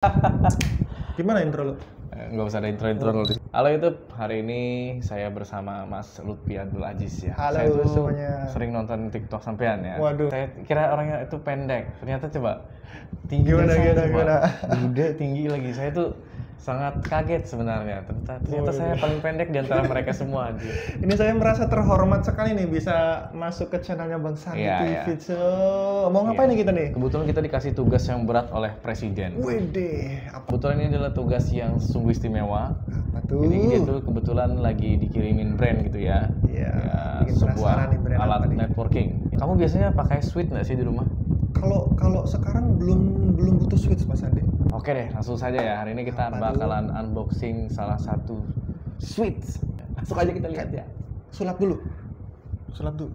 Gimana intro lu? Eh, nggak usah ada intro-intro dulu. Halo YouTube, hari ini saya bersama Mas Lutfi Abdul Aziz ya. Halo saya tuh semuanya. sering nonton TikTok sampean ya. Waduh. Saya kira orangnya itu pendek, ternyata coba tinggi Gimana, saya gimana, coba. gimana? Gede, tinggi lagi. Saya tuh sangat kaget sebenarnya. Ternyata, ternyata saya paling pendek di antara mereka semua. anjir. Ini saya merasa terhormat sekali nih bisa masuk ke channelnya Bang Sandi Iya, TV. iya. So, mau ngapain nih kita nih? Kebetulan kita dikasih tugas yang berat oleh Presiden. Wede, apa, Kebetulan ini adalah tugas yang sungguh istimewa. apa tuh? Ini dia tuh kebetulan lagi dikirimin brand gitu ya. Iya, Ya, bikin sebuah nih brand alat networking. Kamu biasanya pakai switch nggak sih di rumah? Kalau kalau sekarang belum belum butuh switch Mas Andi. Oke deh, langsung saja ya. Hari ini kita Apa tuh? bakalan unboxing salah satu switch. Langsung aja kita lihat ya. Sulap dulu. Sulap dulu.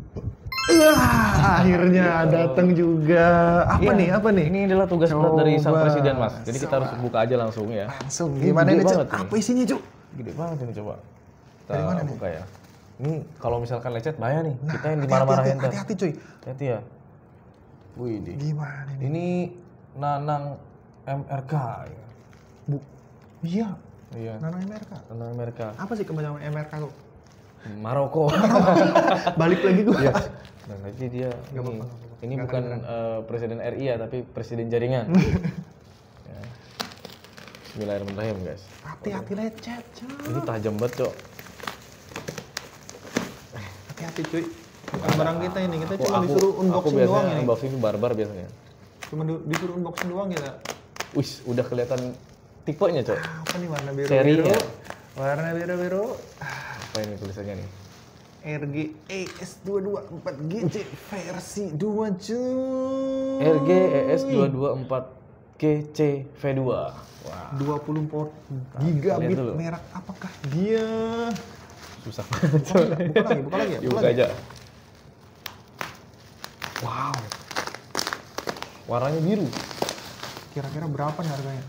Ah, akhirnya datang juga. Apa Iya, nih? Apa nih? Ini adalah tugas berat dari sang Coba. presiden mas. Jadi kita harus buka aja langsung ya. Langsung Ini gimana nih, Cuk? banget ini. Apa isinya, Cuk? Gede banget ini coba. Kita Dari mana nih? buka ya. Ini kalau misalkan lecet bahaya nih. Nah, kita yang hati-hati, dimarah-marahin. Hati-hati, cuy. Hati ya. Wih, di. Gimana nih? Ini Nanang MRK. ya. Bu. Iya, Iya. Nano MRK. Nanang MRK. Apa sih kebanyakan MRK tuh? Maroko. Balik lagi gua. Iya. Nah, lagi dia ini, apa-apa, nggak apa-apa. ini Nggak bukan eh, presiden RI ya, tapi presiden jaringan. ya. Bismillahirrahmanirrahim, guys. Hati-hati lecet, cuy. Ini tajam banget, Cok. Hati-hati, cuy. Bukan barang kita ini, kita Aku, cuma aku, disuruh aku unboxing biasanya doang ini. unboxing itu barbar biasanya. Cuma disuruh unboxing doang kita. Wih, udah kelihatan tipenya, Cok. Ah, Apa nih warna biru? Serinya. Warna biru-biru. Apa ini tulisannya nih? RG ES224 GC versi 2 cuy. RG ES 224 GC V2. Wah. 20 port lihat gigabit merek apakah dia? Susah banget. Buka, buka lagi, buka lagi ya? Ya, Buka buka lagi. aja. Wow. Warnanya biru. Kira-kira berapa nih harganya?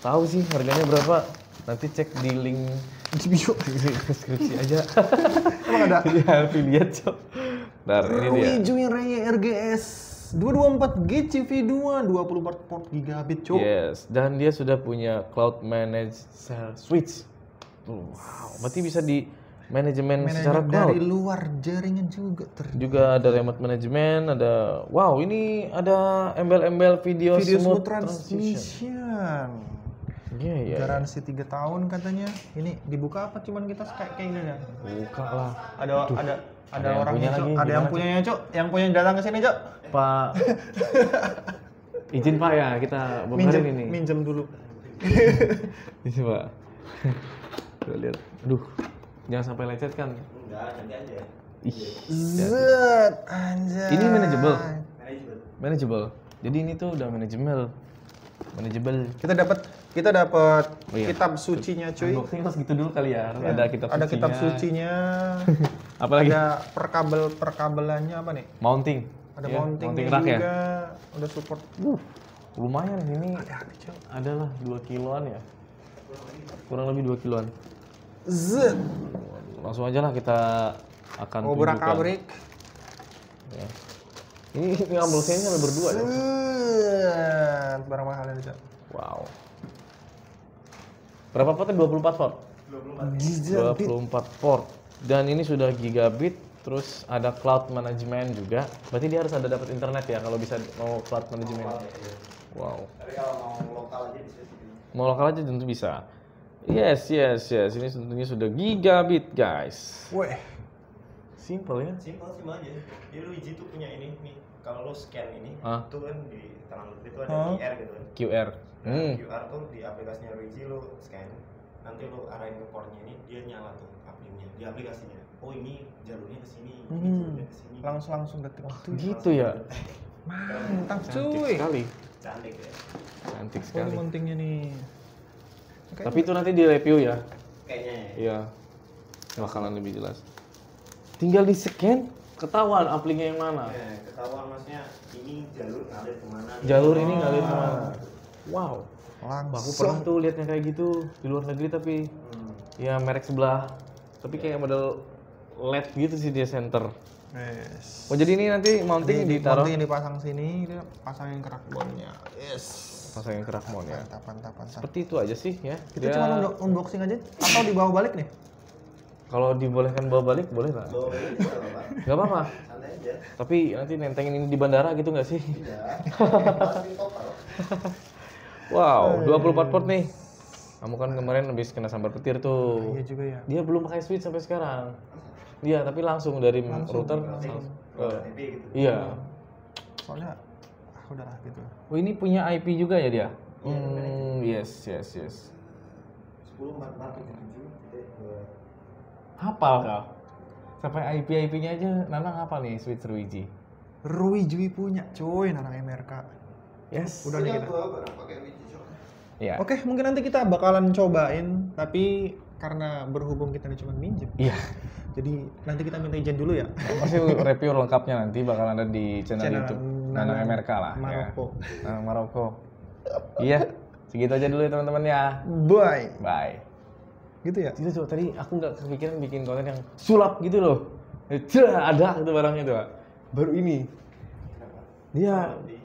Tahu sih harganya berapa? Nanti cek di link Bio. di deskripsi aja. Emang ada? ya, lihat cok. Dar, ini dia. Hijau yang Raya RGS 224 GCV2 24 port gigabit cuk. Yes, dan dia sudah punya cloud manage switch. Tuh, Wow, berarti bisa di manajemen secara Manajemen cloud. dari luar jaringan juga ter Juga ada remote management, ada wow, ini ada embel-embel video, video smooth, smooth transmission. Iya, iya. Garansi 3 tahun katanya. Ini dibuka apa cuman kita kayak kayak gini ya? Buka lah. Ada ada ada, yang orangnya, punya Cok. lagi, Ada yang gimana, punyanya, Cok. Yang punya datang ke sini, Cok. Pak Izin Pak ya, kita Minjem, ini. minjem dulu. Ini Pak. Tuh, lihat. Aduh, jangan sampai lecet kan. Ih, Zet, anjay. Ini manageable. Manageable. Jadi ini tuh udah manageable. Manageable. Kita dapat kita dapat Oh iya. kitab sucinya, cuy. Unboxing pas gitu dulu kali ya. Harus Ada kitab Ada kitab sucinya. sucinya. Apalagi ada perkabel perkabelannya apa nih? mounting. Ada Iya, mounting, mounting juga. rak ya. Udah support. Uh, lumayan ini Hati-hati, Cok. adalah 2 kiloan ya. Kurang lebih 2 kiloan. Zet. Langsung aja lah kita akan Obrak tunjukkan. abrik. Ya. Ini ini unboxingnya sampai berdua ya. Barang mahal ini, Cok. Wow. Berapa portnya? 24 port? Gigabit. 24 port. Dan ini sudah gigabit, terus ada cloud management juga. Berarti dia harus ada dapat internet ya kalau bisa mau cloud management. Wow. Tapi kalau mau lokal aja bisa sih. Mau lokal aja tentu bisa. Yes, yes, yes. Ini tentunya sudah gigabit, guys. Weh. Simple ya. Simpel simpel aja. Jadi Luigi tuh punya ini nih. Kalau lo scan ini, Ah. tuh kan di tangan lo itu ada Hah? QR gitu kan. QR. Nah, Hmm. QR tuh di aplikasinya Luigi lo scan. Nanti lo arahin ke portnya ini, dia nyala tuh aplikasinya di aplikasinya. Oh ini jalurnya ke sini, ini Hmm. jalurnya ke sini. Langsung langsung detik waktu. Gitu ya. Mantap, Cantik cuy. sekali. Cantik ya. Cantik Oh, ini sekali. mountingnya nih. Oke. Tapi itu nanti di review ya. Kayaknya ya. Iya. Bakalan lebih jelas. Tinggal di scan, ketahuan apliknya yang mana. Ya, ketahuan masnya ini jalur ngalir ke mana. Jalur ini ngalir ke mana. Wow. langsung. Aku pernah tuh lihat yang kayak gitu di luar negeri tapi Hmm. ya merek sebelah. Tapi kayak model LED gitu sih dia center. Yes. Oh jadi ini nanti mounting Jadi ditaruh mounting dipasang sini, dia pasangin kerak bonnya. Yes. pasangin kerakmon ya. Mantap, mantap, mantap. Seperti itu aja sih ya. Kita Dia- cuma undo- unboxing aja atau dibawa balik nih? kalau dibolehkan bawa balik boleh? Bawa balik juga nggak apa-apa. Tapi nanti nentengin ini di bandara gitu nggak sih? Total. Wow, 24 port nih. Kamu kan kemarin habis kena sambar petir tuh. Iya juga ya. Dia belum pakai switch sampai sekarang. Iya, tapi langsung dari router. Langsung. langsung- Bawa eh, gitu. iya. Soalnya ah udahlah gitu. Oh ini punya IP juga ya dia? Hmm, yes, yes, yes. 10 4 4 7 titik dua. Hafal kau? Sampai IP IP-nya aja Nanang hafal nih switch Ruiji. Rui Jui punya, cuy, anak MRK. Yes. Udah nih kita. Iya. Oke, mungkin nanti kita bakalan cobain, tapi karena berhubung kita cuma minjem, Iya. jadi nanti kita minta izin dulu ya. Pasti review lengkapnya nanti bakal ada di channel, Channel YouTube Nanang MRK lah. Maroko. Ya. Nanang Maroko. iya. Segitu aja dulu ya teman-teman ya. Bye. Bye. Gitu ya. Itu tuh tadi aku nggak kepikiran bikin konten yang sulap gitu loh. Cah, ada itu barangnya tuh. Pak. Baru ini. Kenapa? Dia Di-